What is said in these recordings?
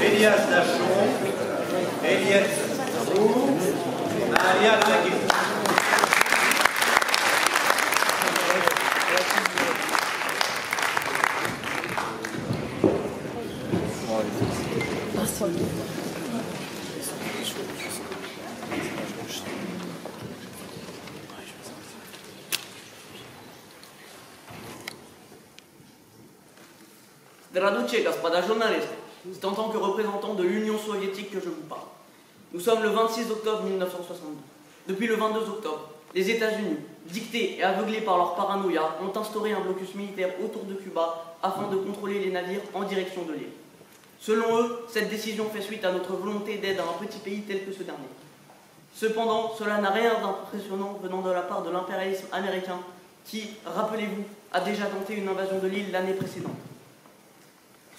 Elias Dachon, Eliette Roux, Maria Laguet. Draduce, Gaspada journaliste. C'est en tant que représentant de l'Union soviétique que je vous parle. Nous sommes le 26 octobre 1962. Depuis le 22 octobre, les États-Unis, dictés et aveuglés par leur paranoïa, ont instauré un blocus militaire autour de Cuba afin de contrôler les navires en direction de l'île. Selon eux, cette décision fait suite à notre volonté d'aide à un petit pays tel que ce dernier. Cependant, cela n'a rien d'impressionnant venant de la part de l'impérialisme américain qui, rappelez-vous, a déjà tenté une invasion de l'île l'année précédente.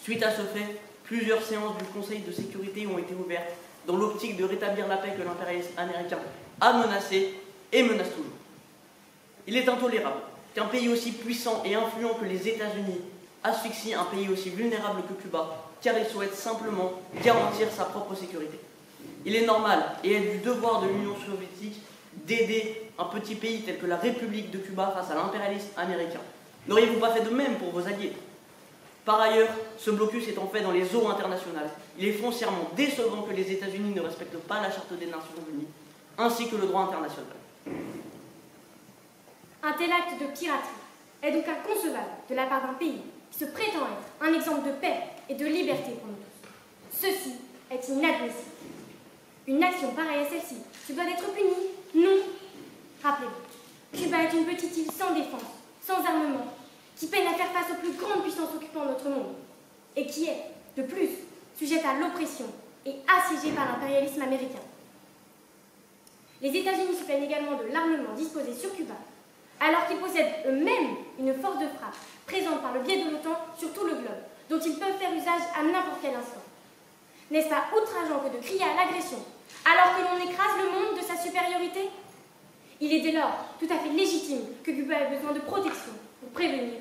Suite à ce fait, plusieurs séances du Conseil de sécurité ont été ouvertes dans l'optique de rétablir la paix que l'impérialisme américain a menacé et menace toujours. Il est intolérable qu'un pays aussi puissant et influent que les États-Unis asphyxie un pays aussi vulnérable que Cuba, car il souhaite simplement garantir sa propre sécurité. Il est normal et est du devoir de l'Union soviétique d'aider un petit pays tel que la République de Cuba face à l'impérialisme américain. N'auriez-vous pas fait de même pour vos alliés? Par ailleurs, ce blocus étant fait dans les eaux internationales, il est foncièrement décevant que les États-Unis ne respectent pas la Charte des Nations Unies, ainsi que le droit international. Un tel acte de piraterie est donc inconcevable de la part d'un pays qui se prétend être un exemple de paix et de liberté pour nous tous. Ceci est inadmissible. Une action pareille à celle-ci se doit d'être punie Non. Rappelez-vous, Cuba est une petite île sans défense, sans armement, qui peine à faire face aux plus grandes puissances occupant notre monde, et qui est, de plus, sujette à l'oppression et assiégée par l'impérialisme américain. Les États-Unis se plaignent également de l'armement disposé sur Cuba, alors qu'ils possèdent eux-mêmes une force de frappe présente par le biais de l'OTAN sur tout le globe, dont ils peuvent faire usage à n'importe quel instant. N'est-ce pas outrageant que de crier à l'agression alors que l'on écrase le monde de sa supériorité? Il est dès lors tout à fait légitime que Cuba ait besoin de protection pour prévenir